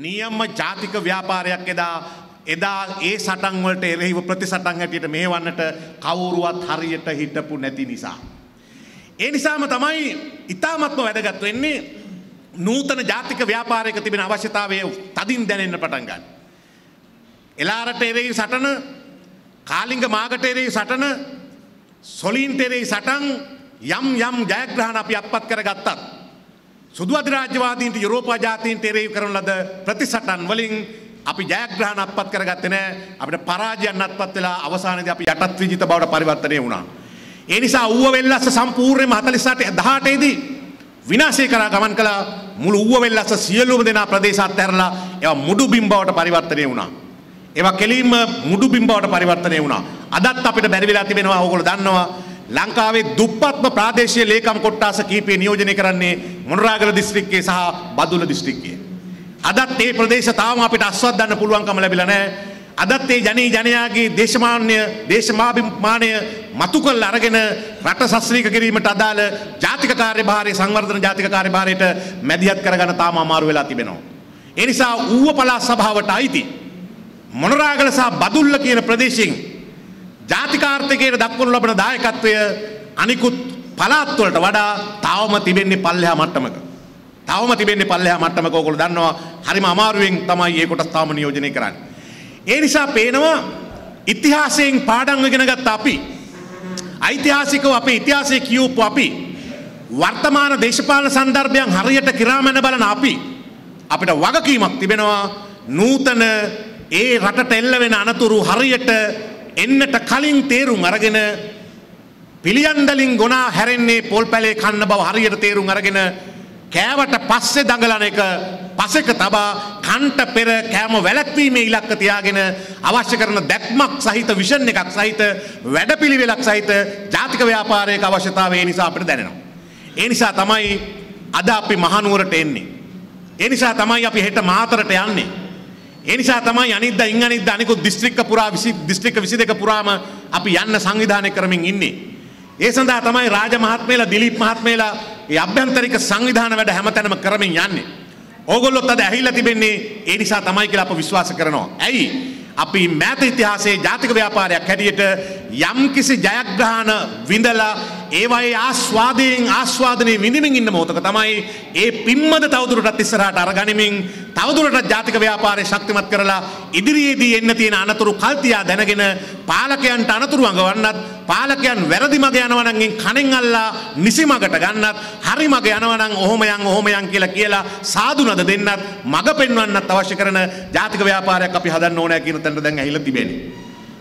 නියම්ම ජාතික ව්‍යාපාරයක් එදා එදා ඒ සටන් වලට එරෙහිව ප්‍රතිසටන් හැටියට මෙහෙවන්නට කවුරුවත් හරියට හිටපු නැති නිසා. ඒ නිසාම තමයි ඉතාමත්ම වැදගත් වෙන්නේ නූතන ජාතික ව්‍යාපාරයක තිබෙන අවශ්‍යතාවය තදින් දැනෙන්න පටන් ගන්න. එලාරට එරෙහි සටන කාලිංග මාගට එරෙහි සටන සොලින්ට එරෙහි සටන් යම් යම් ජයග්‍රහණ අපි අත්පත් කර ගත්තත්. සුදු අධිරාජ්‍යවාදීන්ට යුරෝපා ජාතීන්ට එරෙහි කරන ලද ප්‍රතිසටන් වලින් අපි ජයග්‍රහණ අත්පත් කරගත්තේ නැහැ. අපිට පරාජයන් අත්පත් වෙලා අවසානයේදී අපි යටත් විජිත බවට පරිවර්තනය වුණා. ඒ නිසා ඌව වෙල්ලස්ස සම්පූර්ණයෙන්ම 48 18 දී විනාශය කරා ගමන් කළ මුළු ඌව වෙල්ලස්ස සියලුම දෙනා ප්‍රදේශ අත්හැරලා ඒවා මුඩු බිම් බවට පරිවර්තනය වුණා. ඒවා කෙලින්ම මුඩු බිම් බවට පරිවර්තනය වුණා. අදත් අපිට බැරි වෙලා තිබෙනවා ඕගොල්ලෝ දන්නවා ලංකාවේ දුප්පත්ම ප්‍රාදේශීය ලේකම් කොට්ටාස කීපය නියෝජනය කරන්නේ මොනරාගල දිස්ත්‍රික්කයේ සහ බදුල්ල දිස්ත්‍රික්කයේ. අදත් ඒ ප්‍රදේශ තාම අපිට අස්වද්දන්න පුළුවන්කම ලැබිලා නැහැ. අදත් ඒ ජනී ජනයාගේ දේශමාන්‍ය දේශමාභිමානය මතු කළ අරගෙන රට සස්ත්‍රීක කිරීමට අදාළ ජාතික කාර්යභාරය සංවර්ධන ජාතික කාර්යභාරයට මැදිහත් කරගන්න තාම අමාරු වෙලා තිබෙනවා. ඒ නිසා ඌව පළාත් සභාවට අයිති මොනරාගල සහ බදුල්ල කියන ප්‍රදේශයෙන් ජාතිකාර්ථකයට දක්වනු ලබන දායකත්වය අනිකුත් පළාත්වලට වඩා තවම තිබෙන්නේ පල්ලෙහා මට්ටමක. තවම තිබෙන්නේ පල්ලෙහා මට්ටමක ඕගොල්ලෝ දන්නවා හරිම අමාරුවෙන් තමයි මේ කොටස් තාම නියෝජනය කරන්නේ. ඒ නිසා පේනවා ඉතිහාසයෙන් පාඩම් ඉගෙන ගත්ත අපි ඓතිහාසිකව අපේ ඉතිහාසය කියවපු අපි වර්තමාන දේශපාලන සන්දර්භයන් හරියට කිරාමැන බලන අපි අපිට වගකීමක් තිබෙනවා නූතන ඒ රටට එල්ල වෙන අනතුරු හරියට එන්නට කලින් තේරුම් අරගෙන පිළියන්දලින් ගොනා හැරෙන්නේ පොල් පැලේ කන්න බව හරියට තේරුම් අරගෙන කෑවට පස්සේ දඟලන එක පසෙක තබා කන්ට පෙර කෑම වැළැක්වීමේ ඉලක්ක තියාගෙන අවශ්‍ය කරන දැක්මක් සහිත විෂන් එකක් සහිත වැඩපිළිවෙලක් සහිත ජාතික ව්‍යාපාරයක අවශ්‍යතාවය ඒ නිසා අපිට දැනෙනවා. ඒ නිසා තමයි අද අපි මහනුවරට එන්නේ. ඒ නිසා තමයි අපි හෙට මාතරට යන්නේ. ඒ නිසා තමයි අනිද්දා ඉන් අනිද්දා අනිකුත් දිස්ත්‍රික්ක පුරා 20 දිස්ත්‍රික්ක 22 පුරාම අපි යන්න සංවිධානය කරමින් ඉන්නේ. ඒ සඳහා තමයි රාජ මහත්මයලා දිලීප් මහත්මයලා ඒ අභ්‍යන්තරික සංවිධාන වැඩ හැමතැනම කරමින් යන්නේ. ඕගොල්ලොත් අද ඇහිලා තිබෙන්නේ ඒ නිසා තමයි කියලා අප විශ්වාස කරනවා. ඇයි? අපි මෑත ඉතිහාසයේ ජාතික ව්‍යාපාරයක් හැටියට යම්කිසි ජයග්‍රහණ විඳලා ඒවයේ ආස්වාදයෙන් ආස්වාදනය විඳිමින් ඉන්න මොහොතක තමයි ඒ පින්මද තවදුරටත් ඉස්සරහට අරගනිමින් තවදුරටත් ජාතික ව්‍යාපාරය ශක්තිමත් කරලා ඉදිරියේදී එන්න තියෙන අනතුරු කල්තියා දැනගෙන පාලකයන්ට අනතුරු අඟවන්නත් පාලකයන් වැරදි මග යනවා නම් කණෙන් අල්ලා නිසි මගට ගන්නත් හරි මග යනවා නම් ඔහොම යන් ඔහොම යන් කියලා කියලා සාදුනද දෙන්නත් මග පෙන්වන්නත් අවශ්‍ය කරන ජාතික ව්‍යාපාරයක් අපි හදන්න ඕනෑ කියන තැනට දැන් ඇහිලා තිබෙන්නේ.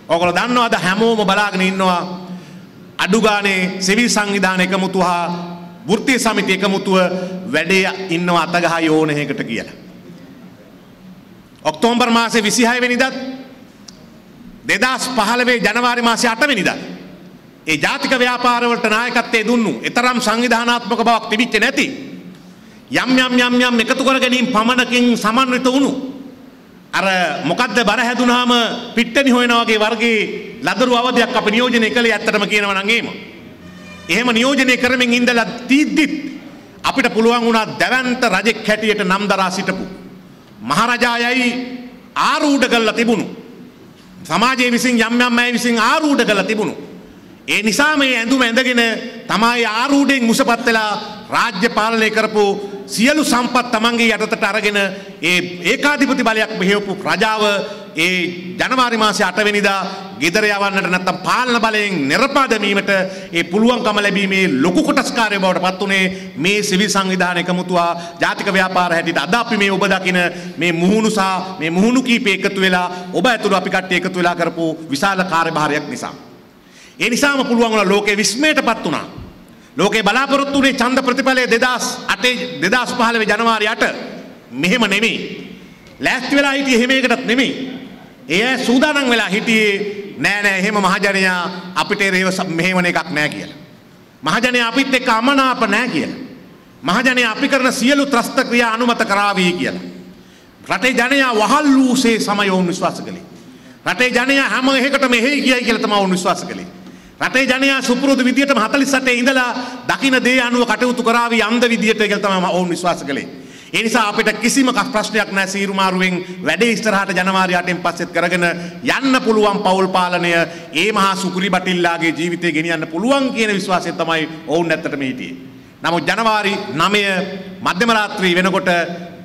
ඕගොල්ලෝ දන්නවද හැමෝම බලාගෙන ඉන්නවා අඩු ගානේ සිවිල් සංවිධාන එකමුතු හා වෘත්තීය සමිති එකමුතුව වැඩේ ඉන්නවා අතගහයි ඕන එකකට කියලා. ඔක්තෝබර් මාසේ 26 වෙනිදාත් 2015 ජනවාරි මාසේ 8 වෙනිදා ඒ ජාතික ව්‍යාපාරවලට නායකත්වයේ දුන්නු. ඊතරම් සංවිධානාත්මක බවක් තිබිච්ච නැති යම් යම් යම් යම් එකතු කර ගැනීම පමණකින් සමන්විත වුණු අර මොකද්ද බර හැදුනාම පිට්ටනි හොයනා වගේ වර්ගයේ ලදරු අවධියක් අපි නියෝජනය කළේ ඇත්තටම කියනවා නම් එහෙම. එහෙම නියෝජනය කරමින් ඉඳලා තීද්දිත් අපිට පුළුවන් වුණා දැවැන්ත රජෙක් හැටියට නම් දරා සිටපු. මහරජායයි ආරූඪ කරලා තිබුණු. සමාජයේ විසින් යම් යම් අය විසින් ආරූඪ කරලා තිබුණු. ඒ නිසා මේ ඇඳුම ඇඳගෙන තමයි ආරූඪයෙන් මුසපත් වෙලා රාජ්‍ය පාලනය කරපු සියලු සම්පත් තමන්ගේ යටතට අරගෙන ඒ ඒකාධිපති බලයක් මෙහෙවපු රජාව ඒ ජනවාරි මාසේ 8 වෙනිදා ගෙදර යවන්නට නැත්තම් පාලන බලයෙන් නිර්පා දැමීමට ඒ පුළුවන්කම ලැබීමේ ලොකු කොටස්කාරය බවට පත් උනේ මේ සිවිල් සංවිධාන එකමුතුවා ජාතික ව්‍යාපාර හැටියට අද අපි මේ ඔබ දකින මේ මුහුණු සහ මේ මුහුණු කීපේ එකතු වෙලා ඔබ ඇතුළු අපි කට්ටිය එකතු වෙලා කරපු විශාල කාර්යභාරයක් නිසා. ඒ නිසාම පුළුවන් වුණා ලෝකේ විස්මයටපත් වුණා. ලෝකේ බලාපොරොත්තු වුණේ ඡන්ද ප්‍රතිඵලය 2008 2015 ජනවාරි 8 මෙහෙම නෙමෙයි. ලෑස්ති වෙලා හිටියේ එහෙම එකටත් නෙමෙයි. ඒ අය සූදානම් වෙලා හිටියේ නෑ නෑ එහෙම මහජනයා අපිට ඒව මෙහෙවන එකක් නෑ කියලා. මහජනයා අපිත් එක්ක අමනාප නෑ කියලා. මහජනයා අපි කරන සියලු ත්‍රස්ත ක්‍රියා අනුමත කරાવી කියලා. රටේ ජනයා වහල් වූසේ සමය වුන් විශ්වාස කළේ. රටේ ජනයා හැම එකටම එහෙයි කියයි කියලා තමයි වුන් විශ්වාස කළේ. රටේ ජනයා සුපුරුදු විදියටම 48 ඉඳලා දකින දේ අනුව කටයුතු කරાવી අන්ධ විදියට කියලා තමයි ඔවුන් විශ්වාස කළේ. ඒ නිසා අපිට කිසිම ප්‍රශ්නයක් නැහැ සීරුමාරුවෙන් වැඩේ ඉස්සරහට ජනවාරි 8න් පස්සෙත් කරගෙන යන්න පුළුවන් පෞල් පාලනය ඒ මහා සුකුරි බටිල්ලාගේ ජීවිතය ගෙනියන්න පුළුවන් කියන විශ්වාසයෙන් තමයි ඔවුන් ඇත්තටම හිටියේ. නමුත් ජනවාරි 9 මධ්‍යම රාත්‍රී වෙනකොට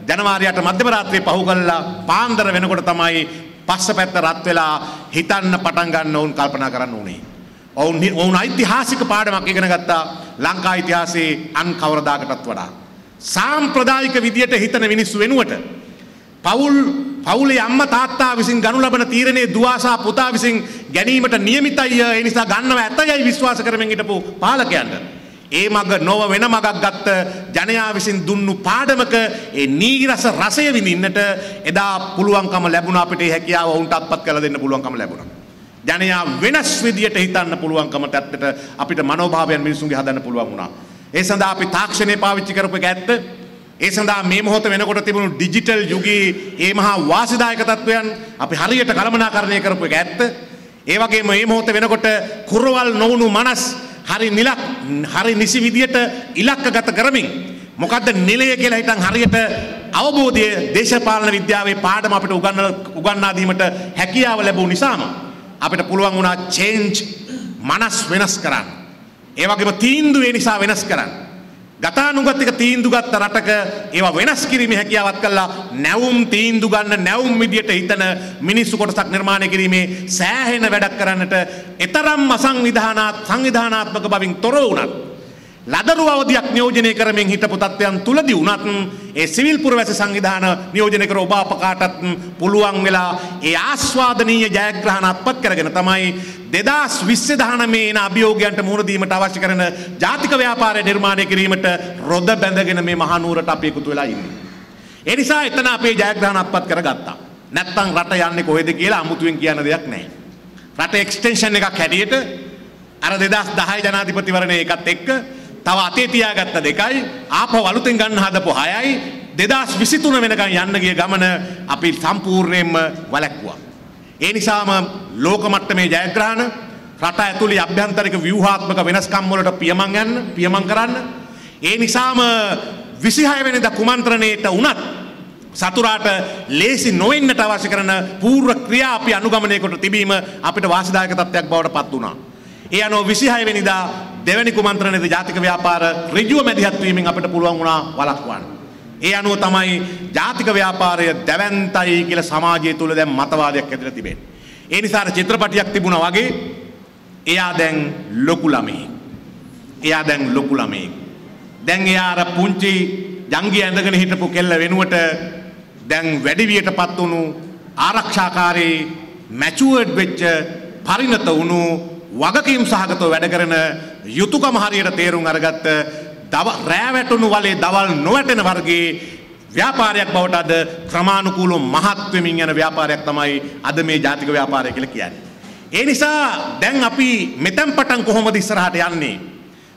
ජනවාරි 8 මධ්‍යම රාත්‍රියේ පහු කළා පාන්දර වෙනකොට තමයි පස්ස පැත්ත රත් වෙලා හිතන්න පටන් ගන්න ඔවුන් කල්පනා කරන්න උනේ. ඔවුන් ඔවුන් ඓතිහාසික පාඩමක් ඉගෙන ගත්තා ලංකා ඉතිහාසයේ අන් කවරදාකටත් වඩා. සාම්ප්‍රදායික විදියට හිතන මිනිස්සු වෙනුවට පවුල් පවුලේ අම්මා තාත්තා විසින් ගනු ලබන තීරණේ දුවා සහ පුතා විසින් ගැනීමට නියමිතයි ඒ නිසා ගන්නව ඇතයයි විශ්වාස කරමින් හිටපු පාලකයන්ට ඒ මග නොව වෙන මගක් ගත්ත ජනයා විසින් දුන්නු පාඩමක ඒ නීරස රසය විඳින්නට එදා පුළුවන්කම ලැබුණා අපිට හැකියාව වුන්ට අත්පත් කළ දෙන්න පුළුවන්කම ලැබුණා. ජනයා වෙනස් විදියට හිතන්න පුළුවන්කමට ඇත්තට අපිට මනෝභාවයන් මිනිසුන්ගේ හදන්න පුළුවන් වුණා. ඒ සඳහා අපි තාක්ෂණය පාවිච්චි කරපු එක ඇත්ත. ඒ සඳහා මේ මොහොත වෙනකොට තිබුණු ඩිජිටල් යුගයේ ඒ මහා වාසිදායක තත්වයන් අපි හරියට කළමනාකරණය කරපු එක ඇත්ත. ඒ වගේම මේ මොහොත වෙනකොට කුරවල් නොවුණු මනස් හරි නිලක් හරි නිසි විදියට ඉලක්කගත කරමින් මොකද්ද නිලය කියලා හිටන් හරියට අවබෝධය දේශපාලන විද්‍යාවේ පාඩම අපිට උගන්වලා උගන්වා දීමට හැකියාව ලැබුණු නිසාම අපිට පුළුවන් වුණා චේන්ජ් මනස් වෙනස් කරන්න. ඒ වගේම තීන්දුව ඒ නිසා වෙනස් කරන්න. ගතානුගතික තීන්දු ගත්ත රටක ඒවා වෙනස් කිරීමේ හැකියාවක් කළා නැවුම් තීන්දු ගන්න නැවුම් විදියට හිතන මිනිස්සු කොටසක් නිර්මාණය කිරීමේ සෑහෙන වැඩක් කරන්නට එතරම් අසංවිධානාත් සංවිධානාත්මක බවින් තොර වුණත් ලදරු අවධියක් නියෝජනය කරමින් හිටපු තත්ත්වයන් තුලදී වුණත් ඒ සිවිල් පුරවැසි සංවිධාන නියෝජනය කර ඔබ අප කාටත් පුළුවන් වෙලා ඒ ආස්වාදනීය ජයග්‍රහණ අත්පත් කරගෙන තමයි දෙදස් විස්ස දහනමේ එන අභියෝගයන්ට මුහුණ දීමට අවශ්‍ය කරන ජාතික ව්‍යාපාරය නිර්මාණය කිරීමට රොද බැඳගෙන මේ මහනුවරට අපි එකතු වෙලා ඉන්නේ. ඒ නිසා එතන අපේ ජයග්‍රහණ අත්පත් කරගත්තා. නැත්තම් රට යන්නේ කොහෙද කියලා අමුතුවෙන් කියන දෙයක් නැහැ. රට එක්ස්ටෙන්ෂන් එකක් හැටියට අර 2010 ජනාධිපතිවරණය එකත් එක්ක තව අතේ තියාගත්ත දෙකයි ආපහු අලුතෙන් ගන්න හදපු හයයි 2023 වෙනකන් යන්න ගිය ගමන අපි සම්පූර්ණයෙන්ම වැළැක්වුවා. ඒ නිසාම ලෝක මට්ටමේ ජයග්‍රහණ රට ඇතුළේ අභ්‍යන්තරික ව්‍යුහාත්මක වෙනස්කම් වලට පියමන් යන්න පියමන් කරන්න ඒ නිසාම 26 වෙනිදා කුමන්ත්‍රණයට උනත් සතුරාට ලේසි නොවෙන්නට අවශ්‍ය කරන පූර්ව ක්‍රියා අපි අනුගමනය කොට තිබීම අපිට වාසිදායක තත්ත්වයක් බවට පත් වුණා. ඒ අනුව 26 වෙනිදා දෙවැනි කුමන්ත්‍රණයේදී ජාතික ව්‍යාපාර ඍජුව මැදිහත් වීමෙන් අපිට පුළුවන් වුණා වළක්වන්න. ඒ අනුව තමයි ජාතික ව්‍යාපාරය දැවැන්තයි කියලා සමාජය තුළ දැන් මතවාදයක් ඇතිලා තිබෙන්නේ. ඒ නිසා චිත්‍රපටියක් තිබුණා වගේ එයා දැන් ලොකු ළමයෙක්. එයා දැන් ලොකු ළමයෙක්. දැන් එයා අර පුංචි ජංගිය ඇඳගෙන හිටපු කෙල්ල වෙනුවට දැන් වැඩිවියටපත් වුණු ආරක්ෂාකාරී මැචුවර්ඩ් වෙච්ච පරිණත වුණු වගකීම් සහගතව වැඩ කරන යුතුයකම හරියට තේරුම් අරගත්ත දව රෑවැටුණු වලේ දවල් නොවැටෙන වර්ගයේ ව්‍යාපාරයක් බවට අද ක්‍රමානුකූලව මහත් වෙමින් යන ව්‍යාපාරයක් තමයි අද මේ ජාතික ව්‍යාපාරය කියලා කියන්නේ. ඒ නිසා දැන් අපි මෙතෙන් පටන් කොහොමද ඉස්සරහට යන්නේ?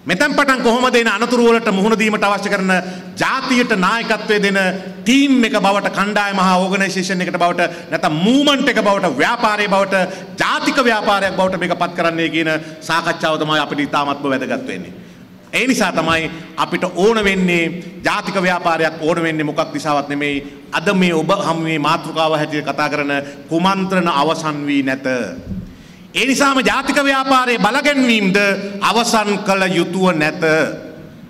මෙතෙන් පටන් කොහොමද එන අනතුරු වලට මුහුණ දීමට අවශ්‍ය කරන ජාතියට නායකත්වය දෙන ටීම් එක බවට කණ්ඩායම හා ඕගනයිසේෂන් එකට බවට නැත්නම් මූවමන්ට් එක බවට ව්‍යාපාරයේ බවට ජාතික ව්‍යාපාරයක් බවට මේක පත් කරන්නේ කියන සාකච්ඡාව තමයි අපිට ඉතාමත්ම වැදගත් වෙන්නේ. ඒ නිසා තමයි අපිට ඕන වෙන්නේ ජාතික ව්‍යාපාරයක් ඕන වෙන්නේ මොකක් නිසාවත් නෙමෙයි අද මේ ඔබ හමුවේ මාතෘකාව හැටියට කතා කරන කුමන්ත්‍රණ අවසන් වී නැත. ඒ නිසාම ජාතික ව්‍යාපාරයේ බලගැන්වීම්ද අවසන් කළ යුතුව නැත.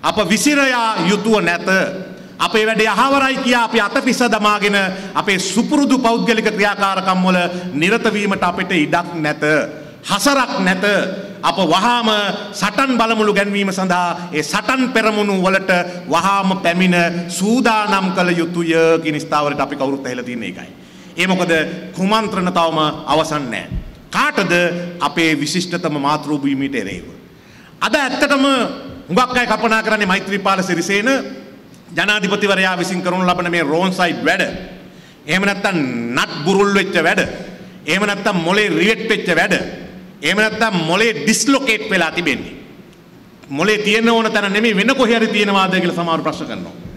අප විසිරයා යුතුව නැත. අපේ වැඩේ අහවරයි කියා අපි අතපිස්ස දමාගෙන අපේ සුපුරුදු පෞද්ගලික ක්‍රියාකාරකම් වල නිරත වීමට අපිට ඉඩක් නැත. හසරක් නැත. අප වහාම සටන් බලමුළු ගැන්වීම සඳහා ඒ සටන් පෙරමුණු වලට වහාම පැමිණ සූදානම් කළ යුතුය කියන ස්ථාවරයට අපි කවුරුත් ඇහිලා තියෙන එකයි. ඒ මොකද කුමන්ත්‍රණ තවම අවසන් නැහැ. කාටද අපේ විශිෂ්ටතම මාතෘභූමියට එරෙහිව. අද ඇත්තටම හුඟක් අය කල්පනා කරන්නේ මෛත්‍රීපාල සිරිසේන ජනාධිපතිවරයා විසින් කරනු ලබන මේ රෝන් සයිඩ් වැඩ. එහෙම නැත්තම් නට් බුරුල් වෙච්ච වැඩ. එහෙම නැත්තම් මොලේ රිවෙට් වෙච්ච වැඩ. එහෙම නැත්නම් මොලේ ඩිස්ලොකේට් වෙලා තිබෙන්නේ. මොලේ තියෙන ඕන තැන නෙමෙයි වෙන කොහේ හරි තියෙනවාද කියලා සමහර ප්‍රශ්න කරනවා.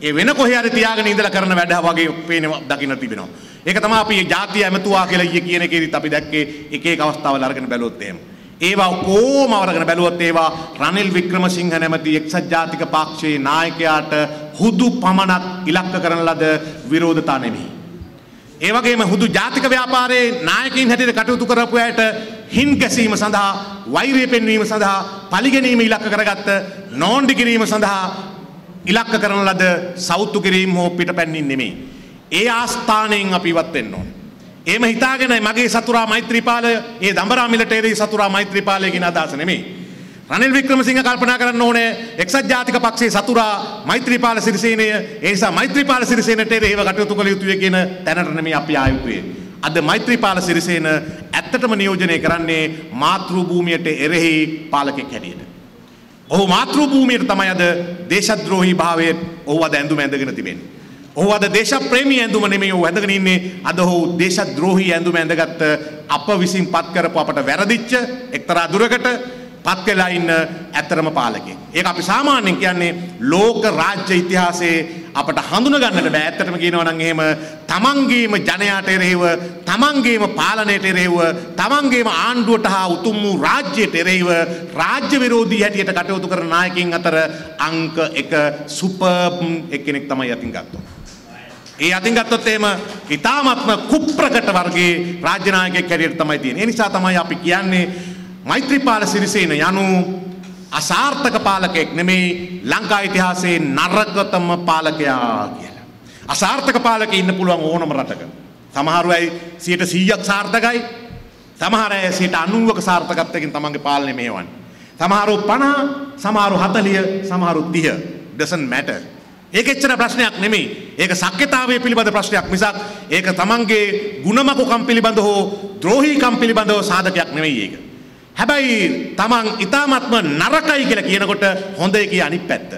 ඒ වෙන කොහේ හරි තියාගෙන ඉඳලා කරන වැඩ වගේ පේනවා දකින්න තිබෙනවා. ඒක තමයි අපි ජාතිය ඇමතුවා කියලා ඊයේ කියන එකේදීත් අපි දැක්කේ එක එක අවස්ථාවල අරගෙන බැලුවොත් එහෙම. ඒවා කොහොම අරගෙන බැලුවොත් ඒවා රනිල් වික්‍රමසිංහ නැමැති එක්සත් ජාතික පක්ෂයේ නායකයාට හුදු පමණක් ඉලක්ක කරන ලද විරෝධතා නෙමෙයි. ඒ වගේම හුදු ජාතික ව්‍යාපාරයේ නායකයින් හැටියට කටයුතු කරපු අයට හින් ගැසීම සඳහා වෛරය පෙන්වීම සඳහා පලිගැනීම ඉලක්ක කරගත්ත නෝන්ඩි කිරීම සඳහා ඉලක්ක කරන ලද සෞතු කිරීම හෝ පිටපැන්නින් නෙමෙයි. ඒ ආස්ථානයෙන් අපි ඉවත් වෙන්න ඕනේ. එහෙම හිතාගෙන මගේ සතුරා මෛත්‍රීපාල ඒ දඹරා මිලිටරි සතුරා මෛත්‍රීපාලය කියන අදහස නෙමෙයි. රනිල් වික්‍රමසිංහ කල්පනා කරන්න ඕනේ එක්සත් ජාතික පක්ෂයේ සතුරා මෛත්‍රීපාල සිරිසේනය ඒ නිසා මෛත්‍රීපාල සිරිසේනට එරෙහිව කටයුතු කළ යුතුය කියන තැනට නෙමෙයි අපි ආයුතුවේ. අද මෛත්‍රීපාල සිරිසේන ඇත්තටම නියෝජනය කරන්නේ මාතෘ භූමියට එරෙහි පාලකෙක් හැටියට. ඔහු මාතෘ භූමියට තමයි අද දේශද්‍රෝහී භාවයේ ඔහු අද ඇඳුම ඇඳගෙන තිබෙන්නේ. ඔහු අද දේශප්‍රේමී ඇඳුම නෙමෙයි ඔහු ඇඳගෙන ඉන්නේ අද ඔහු දේශද්‍රෝහී ඇඳුම ඇඳගත්ත අප විසින් පත් කරපු අපට වැරදිච්ච එක්තරා දුරකට පත් වෙලා ඉන්න ඇත්තරම පාලකෙක්. ඒක අපි සාමාන්‍යයෙන් කියන්නේ ලෝක රාජ්‍ය ඉතිහාසයේ අපට හඳුන ගන්නට බෑ. ඇත්තටම කියනවා නම් එහෙම තමන්ගේම ජනයාට එරෙහිව, තමන්ගේම පාලනයට එරෙහිව, තමන්ගේම ආණ්ඩුවට හා උතුම් වූ රාජ්‍යයට එරෙහිව රාජ්‍ය විරෝධී හැටියට කටයුතු කරන නායකයින් අතර අංක 1 සුපර් එක්කෙනෙක් තමයි අතින් ගත්තොත්. ඒ අතින් ගත්තොත් එහෙම ඊ타මත්ම කුප්‍රකට වර්ගයේ රාජ්‍ය නායකයෙක් හැටියට තමයි තියෙන්නේ. ඒ නිසා තමයි අපි කියන්නේ මෛත්‍රීපාල සිරිසේන යනු අසාර්ථක පාලකෙක් නෙමෙයි ලංකා ඉතිහාසයේ නරකතම පාලකයා කියලා. අසාර්ථක පාලක ඉන්න පුළුවන් ඕනම රටක. සමහරු අය 100ක් සාර්ථකයි. සමහර අය 90ක සාර්ථකත්වයකින් තමන්ගේ පාලනය මෙහෙවන්නේ. සමහරු 50, සමහරු 40, සමහරු 30 doesn't matter. ඒක එච්චර ප්‍රශ්නයක් නෙමෙයි. ඒක සක්්‍යතාවය පිළිබඳ ප්‍රශ්නයක් මිසක් ඒක තමන්ගේ ಗುಣමකුකම් පිළිබඳ හෝ ද්‍රෝහීකම් පිළිබඳව සාධකයක් නෙමෙයි ඒක. හැබැයි තමන් ඉතාමත්ම නරකයි කියලා කියනකොට හොඳ එකේ අනිත් පැත්ත.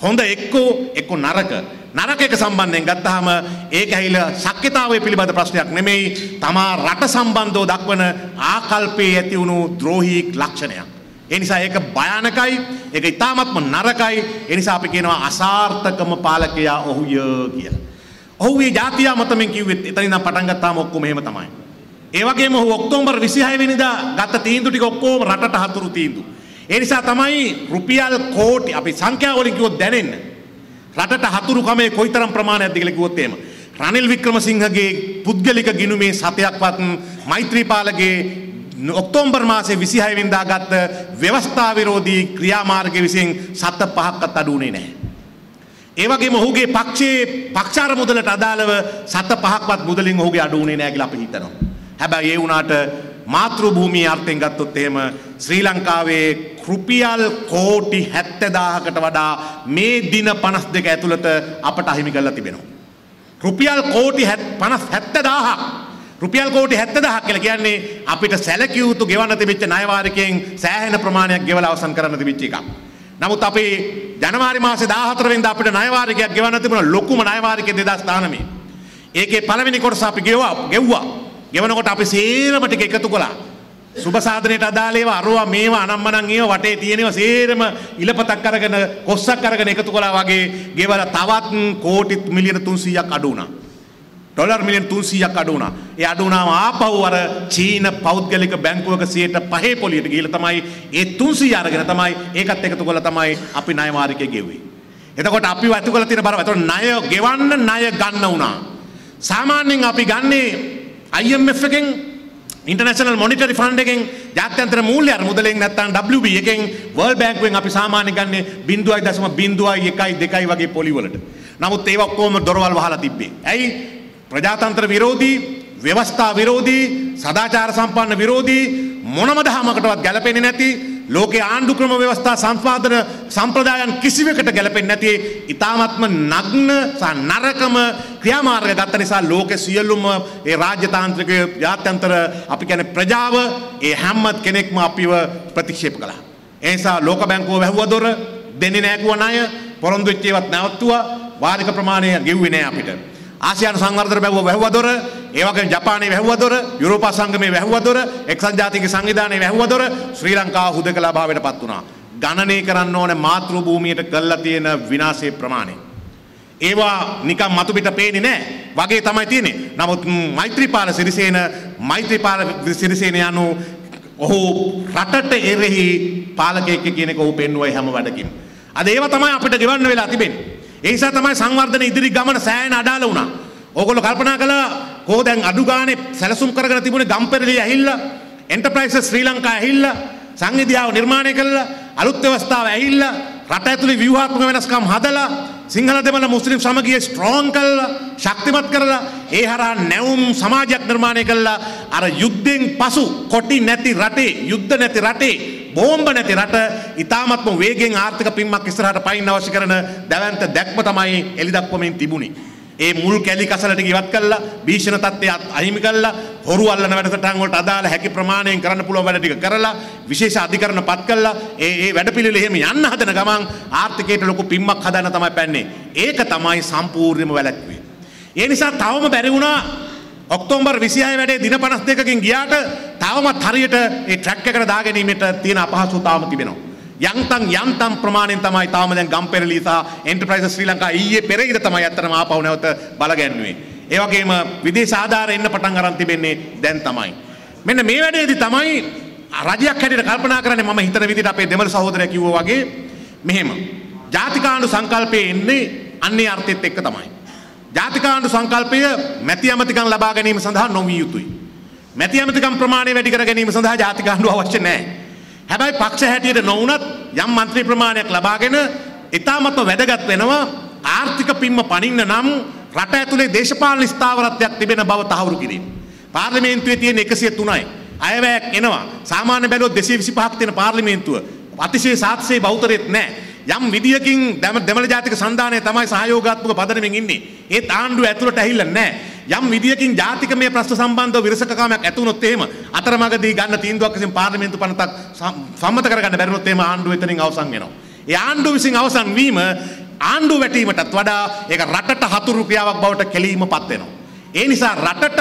හොඳ එක්කෝ එක්කෝ නරක. නරක එක සම්බන්ධයෙන් ගත්තාම ඒක ඇහිලා ශක්්‍යතාවය පිළිබඳ ප්‍රශ්නයක් නෙමෙයි තමා රට සම්බන්ධව දක්වන ආකල්පයේ ඇති වුණු ද්‍රෝහී ලක්ෂණයක්. ඒ නිසා ඒක භයානකයි ඒක ඉතාමත්ම නරකයි ඒ නිසා අපි කියනවා අසාර්ථකම පාලකයා ඔහුය කියලා. ඔහුගේ ජාතිය මතමින් කිව්වෙත් එතනින් නම් පටන් ගත්තාම ඔක්කොම එහෙම තමයි. ඒ වගේම ඔහු ඔක්තෝබර් 26 වෙනිදා ගත්ත තීන්දුව ටික ඔක්කොම රටට හතුරු තීන්දුව. ඒ නිසා තමයි රුපියල් කෝටි අපි සංඛ්‍යා වලින් කිව්වොත් දැනෙන්න. රටට හතුරු කමේ කොයිතරම් ප්‍රමාණයක්ද කියලා කිව්වොත් එහෙම. රනිල් වික්‍රමසිංහගේ පුද්ගලික ගිණුමේ සතයක්වත් මෛත්‍රීපාලගේ ඔක්තෝබර් මාසේ 26 වෙනිදා ගත්ත ව්‍යවස්ථා විරෝධී ක්‍රියාමාර්ගය විසින් සත පහක්වත් අඩු වුණේ නැහැ. ඒ වගේම ඔහුගේ පක්ෂයේ පක්ෂාර මුදලට අදාළව සත පහක්වත් මුදලින් ඔහුගේ අඩු වුණේ නැහැ කියලා අපි හිතනවා. හැබැයි ඒ වුණාට මාතෘ භූමියේ අර්ථයෙන් ගත්තොත් එහෙම ශ්‍රී ලංකාවේ රුපියල් කෝටි 70000කට වඩා මේ දින 52 ඇතුළත අපට අහිමි කරලා තිබෙනවා. රුපියල් කෝටි 50 70000ක් රුපියල් කෝටි 70000ක් කියලා කියන්නේ අපිට සැලකිය යුතු ගෙවන්න තිබිච්ච ණය වාරිකයෙන් සෑහෙන ප්‍රමාණයක් ගෙවලා අවසන් කරන්න තිබිච්ච එකක්. නමුත් අපි ජනවාරි මාසේ 14 වෙනිදා අපිට ණය වාරිකයක් ගෙවන්න තිබුණා ලොකුම ණය වාරිකය 2019. ඒකේ පළවෙනි කොටස අපි ගෙවුවා ගෙව්වා ගෙවනකොට අපි සේරම ටික එකතු කළා. සුබ සාධනයට අදාළ ඒවා අරවා මේවා අනම්මනම් ඒවා වටේ තියෙනවා සේරම ඉලපතක් අරගෙන කොස්සක් අරගෙන එකතු කළා වගේ ගෙවලා තවත් කෝටි මිලියන 300ක් අඩු වුණා. ඩොලර් මිලියන 300ක් අඩු වුණා. ඒ අඩු වුණාම ආපහු අර චීන පෞද්ගලික බැංකුවක 105 පොලියට ගිහිල්ලා තමයි ඒ 300 අරගෙන තමයි ඒකත් එකතු කරලා තමයි අපි ණය වාරිකය ගෙව්වේ. එතකොට අපි වතු කරලා තියෙන බර එතකොට ණය ගෙවන්න ණය ගන්න වුණා. සාමාන්‍යයෙන් අපි ගන්නේ IMF එකෙන් ඉන්ටර්නැෂනල් මොනිටරි ෆන්ඩ් එකෙන් ජාත්‍යන්තර මූල්‍ය අර මුදලෙන් නැත්නම් WB එකෙන් වර්ල්ඩ් බැංකුවෙන් අපි සාමාන්‍ය ගන්නේ 0.02 2යි වගේ පොලි වලට. නමුත් ඒවා ඔක්කොම දොරවල් වහලා තිබ්බේ. ඇයි? ප්‍රජාතන්ත්‍ර විරෝධී, ව්‍යවස්ථා විරෝධී, සදාචාර සම්පන්න විරෝධී මොනම දහමකටවත් ගැලපෙන්නේ නැති ලෝකේ ආණ්ඩු ක්‍රම ව්‍යවස්ථා සම්පාදන සම්ප්‍රදායන් කිසිවකට ගැලපෙන්නේ නැති ඊ타ත්ම නග්න සහ නරකම ක්‍රියාමාර්ග ගත්ත නිසා ලෝකේ සියලුම ඒ රාජ්‍යතාන්ත්‍රික ජාත්‍යන්තර අපි කියන්නේ ප්‍රජාව ඒ හැම කෙනෙක්ම අපිව ප්‍රතික්ෂේප කළා. ඒ නිසා ලෝක බැංකුව වැහුව දොර දෙන්නේ නැහැ කිව්ව ණය පොරොන්දු වෙච්ච ඒවත් නැවතුවා වාරික ප්‍රමාණය ගෙව්වේ නැහැ අපිට. ආසියානු සංවර්ධන බැවුව වැහුව දොර ඒ වගේම ජපානයේ වැහුව දොර යුරෝපා සංගමයේ වැහුව දොර එක්සත් ජාතීන්ගේ සංවිධානයේ වැහුව දොර ශ්‍රී ලංකාව හුදකලා භාවයට පත් වුණා. ගණනය කරන්න ඕනේ මාතෘ භූමියට කළා තියෙන විනාශයේ ප්‍රමාණය. ඒවා නිකම් මතු පිට පේන්නේ නැහැ. වගේ තමයි තියෙන්නේ. නමුත් මෛත්‍රීපාල සිරිසේන මෛත්‍රීපාල සිරිසේන යනු ඔහු රටට එරෙහි පාලකයෙක් කියන එක ඔහු පෙන්වුවයි හැම වැඩකින් අද ඒවා තමයි අපිට ගෙවන්න වෙලා තිබෙන්නේ. ඒ නිසා තමයි සංවර්ධන ඉදිරි ගමන සෑහෙන අඩාල වුණා. ඕගොල්ලෝ කල්පනා කළා කෝ දැන් අඩු ගානේ සැලසුම් කරගෙන තිබුණේ ගම්පෙරළිය ඇහිල්ලා එන්ටර්ප්‍රයිසස් ශ්‍රී ලංකා ඇහිල්ලා සංවිධාව නිර්මාණය කළා අලුත් ව්‍යවස්ථාව ඇහිල්ලා රට ඇතුලේ ව්‍යුහාත්මක වෙනස්කම් හදලා සිංහල දෙමළ මුස්ලිම් සමගිය ස්ට්‍රෝං කළා ශක්තිමත් කරලා ඒ හරහා නැවුම් සමාජයක් නිර්මාණය කළා. අර යුද්ධෙන් පසු කොටි නැති රටේ යුද්ධ නැති රටේ බෝම්බ නැති රට ඉතාමත්ම වේගෙන් ආර්ථික පිම්මක් ඉස්සරහට පයින් අවශ්‍ය කරන දැවන්ත දැක්ම තමයි එළිදක්වමින් තිබුණේ. ඒ මුල් කැලි කසලට ඉවත් කළා භීෂණ තත්ත්වය අහිමි කළා හොරු අල්ලන වැඩසටහන් වලට අදාළ හැකි ප්‍රමාණයෙන් කරන්න පුළුවන් වැඩ ටික කරලා විශේෂ අධිකරණ පත් කළා. ඒ ඒ වැඩපිළිවෙල එහෙම යන්න හදන ගමන් ආර්ථිකයට ලොකු පිම්මක් හදන්න තමයි පැන්නේ. ඒක තමයි සම්පූර්ණයෙන්ම වැළැක්වේ. ඒ නිසා තවම බැරි වුණා ඔක්තෝබර් 26 වැඩේ දින 52කින් ගියාට තවමත් හරියට ඒ ට්‍රැක් එකට දාගැනීමට තියෙන අපහසුතාවම තිබෙනවා. යන්තම් යන්තම් ප්‍රමාණයෙන් තමයි තාම දැන් ගම්පෙරළි සහ එන්ටර්ප්‍රයිසස් ශ්‍රී ලංකා ඊයේ පෙරේද තමයි අත්‍තරම ආපහු නැවත බලගැන්වුවේ. ඒ වගේම විදේශ ආධාර එන්න පටන් අරන් තිබෙන්නේ දැන් තමයි. මෙන්න මේ වැඩේදී තමයි රජයක් හැටියට කල්පනා කරන්නේ මම හිතන විදිහට අපේ දෙමළ සහෝදරයා කිව්වා වගේ මෙහෙම. ජාතිකාණ්ඩු සංකල්පයේ එන්නේ අන්නේ අර්ථෙත් එක්ක තමයි. ජාතිකාණ්ඩු සංකල්පය මැති ඇමතිකම් ලබා ගැනීම සඳහා නොවිය යුතුයි. මැති ඇමතිකම් ප්‍රමාණය වැඩි කර ගැනීම සඳහා ජාතිකාණ්ඩුව අවශ්‍ය නැහැ. හැබැයි පක්ෂ හැටියට නොවුනත් යම් මන්ත්‍රී ප්‍රමාණයක් ලබාගෙන ඉතාමත්ම වැදගත් වෙනවා ආර්ථික පිම්ම පනින්න නම් රට ඇතුලේ දේශපාලන ස්ථාවරත්වයක් තිබෙන බව තහවුරු කිරීම. පාර්ලිමේන්තුවේ තියෙන 103යි. අයවැයක් එනවා. සාමාන්‍ය බැලුවොත් 225ක් තියෙන පාර්ලිමේන්තුව. අතිශය සාත්සේ බෞතරෙත් නැහැ. යම් විදියකින් දෙමළ ජාතික සන්ධානය තමයි සහයෝගාත්මක පදනමින් ඉන්නේ. ඒත් ආණ්ඩුව ඇතුළට ඇහිල්ලා නැහැ. යම් විදියකින් ජාතිකමය ප්‍රශ්න සම්බන්ධව විරසකකමක් ඇති වුණොත් එහෙම අතරමඟදී ගන්න තීන්දුවක් විසින් පාර්ලිමේන්තු පනතක් සම්මත කරගන්න බැරිනොත් එහෙම ආණ්ඩුව එතනින් අවසන් වෙනවා. ඒ ආණ්ඩුව විසින් අවසන් වීම ආණ්ඩුව වැටීමටත් වඩා ඒක රටට හතුරු ක්‍රියාවක් බවට කෙලීමපත් වෙනවා. ඒ නිසා රටට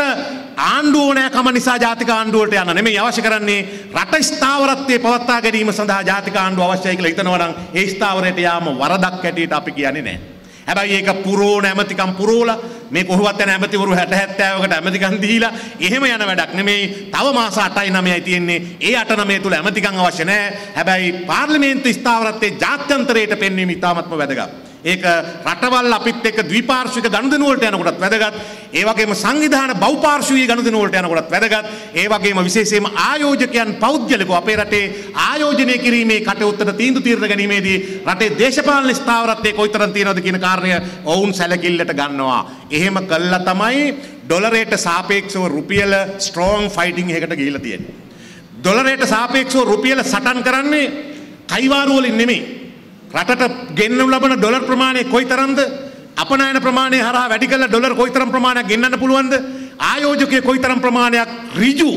ආණ්ඩුව ඕනෑකම නිසා ජාතික ආණ්ඩුවට යන්න නෙමෙයි අවශ්‍ය කරන්නේ රට ස්ථාවරත්වයේ පවත්වා ගැනීම සඳහා ජාතික ආණ්ඩුව අවශ්‍යයි කියලා හිතනවා නම් ඒ ස්ථාවරයට යාම වරදක් හැටියට අපි කියන්නේ නැහැ. හැබැයි ඒක පුරෝණ ඇමතිකම් පුරෝලා මේ කොහොමවත් යන ඇමතිවරු 60 70කට ඇමතිකම් දීලා එහෙම යන වැඩක් නෙමෙයි. තව මාස 8යි 9යි තියෙන්නේ. ඒ 8 9 තුල ඇමතිකම් අවශ්‍ය නැහැ. හැබැයි පාර්ලිමේන්තු ස්ථාවරත්වයේ ජාත්‍යන්තරයට පෙන්වීම ඉතාමත්ම වැදගත්. ඒක රටවල් අපිත් එක්ක ද්විපාර්ශ්වික ගනුදෙනු වලට යනකොටත් වැදගත්. ඒ වගේම සංවිධාන බහුපාර්ශ්වීය ගනුදෙනු වලට යනකොටත් වැදගත්. ඒ වගේම විශේෂයෙන්ම ආයෝජකයන් පෞද්ගලිකව අපේ රටේ ආයෝජනය කිරීමේ කටයුත්තට තීන්දුව తీරන ගැනීමේදී රටේ දේශපාලන ස්ථාවරත්වයේ කොයිතරම් තියෙනවද කියන කාරණය ඔවුන් සැලකිල්ලට ගන්නවා. එහෙම කළා තමයි ඩොලරයට සාපේක්ෂව රුපියල ස්ට්‍රෝං ෆයිටිං එකකට ගිහිල්ලා තියෙන්නේ. ඩොලරයට සාපේක්ෂව රුපියල සටන් කරන්නේ කයිවාරු වලින් නෙමෙයි. රටට ගෙන්නු ලබන ඩොලර් ප්‍රමාණය කොයිතරම්ද? අපනයන ප්‍රමාණය හරහා වැඩි කළ ඩොලර් කොයිතරම් ප්‍රමාණයක් ගෙන්නන්න පුළුවන්ද? ආයෝජකයෙ කොයිතරම් ප්‍රමාණයක් ඍජු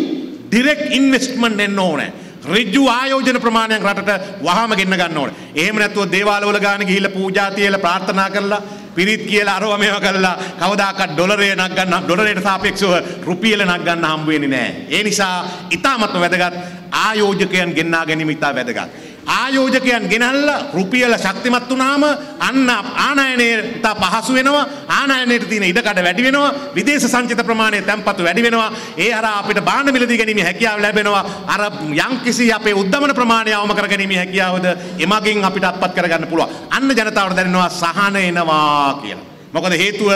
ඩිරෙක්ට් ඉන්වෙස්ට්මන්ට් එන්න ඕනේ. ඍජු ආයෝජන ප්‍රමාණයක් රටට වහාම ගෙන්න ගන්න ඕනේ. එහෙම නැත්නම් දේවාලවල ගාන ගිහිල්ලා පූජා තියලා ප්‍රාර්ථනා කරලා පිරිත් කියලා අරව මේව කරලා කවදාකවත් ඩොලරේ නක් ගන්න ඩොලරයට සාපේක්ෂව රුපියල නක් ගන්න හම්බ වෙන්නේ නැහැ. ඒ නිසා ඉතාමත්ම වැදගත් ආයෝජකයන් ගෙන්නා ගැනීම ඉතා වැදගත්. ආයෝජකයන් ගෙනල්ලා රුපියල ශක්තිමත් වුණාම අන්න ආනයනයට පහසු වෙනවා. ආනයනයට තියෙන ඉඩකඩ වැඩි වෙනවා. විදේශ සංචිත ප්‍රමාණය තැන්පතු වැඩි වෙනවා. ඒ හරහා අපිට භාණ්ඩ මිලදී ගැනීම හැකියාව ලැබෙනවා. අර යම්කිසි අපේ උද්දමන ප්‍රමාණය අවම කර ගැනීම හැකියාවද එමගින් අපිට අත්පත් කරගන්න පුළුවන්. අන්න ජනතාවට දැනෙනවා සහන එනවා කියලා. මොකද හේතුව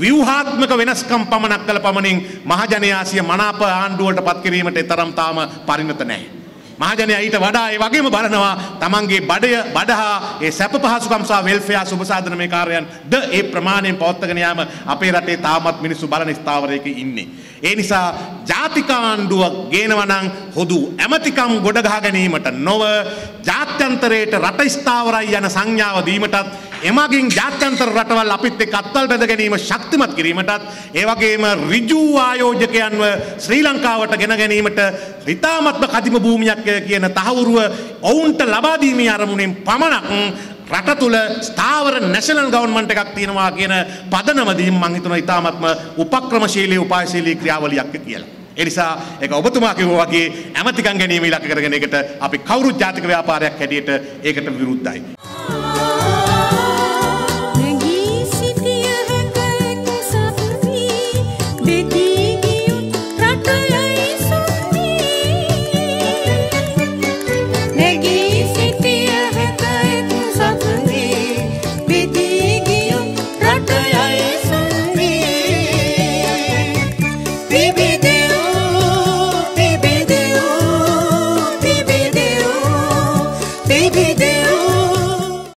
ව්‍යුහාත්මක වෙනස්කම් පමණක් කළ පමණින් මහජනයාසිය මනාප ආණ්ඩුවට පත් කිරීමට තරම් තාම පරිණත නැහැ. මහජනයා ඊට වඩා ඒ වගේම බලනවා තමන්ගේ බඩය බඩහා ඒ සැප පහසුකම් සහ වෙල්ෆෙයාර් සුබසාධන මේ කාර්යයන් ද ඒ ප්‍රමාණයෙන් පවත්වාගෙන යාම අපේ රටේ තාමත් මිනිස්සු බලන ස්ථාවරයක ඉන්නේ. ඒ නිසා ජාතික ආණ්ඩුව ගේනවා නම් හොදු ඇමතිකම් ගොඩ ගහ ගැනීමට නොව ජාත්‍යන්තරයට රට ස්ථාවරයි යන සංඥාව දීමටත් එමගින් ජාත්‍යන්තර රටවල් අපිත් එක්ක අත්වල් බැඳ ගැනීම ශක්තිමත් කිරීමටත් ඒ වගේම ඍජු ආයෝජකයන්ව ශ්‍රී ලංකාවට ගෙන ගැනීමට ඉතාමත්ම කදිම භූමියක් කියන තහවුරුව ඔවුන්ට ලබා දීමේ අරමුණෙන් පමණක් රට තුල ස්ථාවර නැෂනල් ගවර්න්මන්ට් එකක් තියෙනවා කියන පදනමදී මම හිතනවා ඉතාමත්ම උපක්‍රමශීලී උපායශීලී ක්‍රියාවලියක් කියලා. ඒ නිසා ඒක ඔබතුමා කිව්වා වගේ ඇමතිකම් ගැනීම ඉලක්ක කරගෙන ඒකට අපි කවුරුත් ජාතික ව්‍යාපාරයක් හැටියට ඒකට විරුද්ධයි.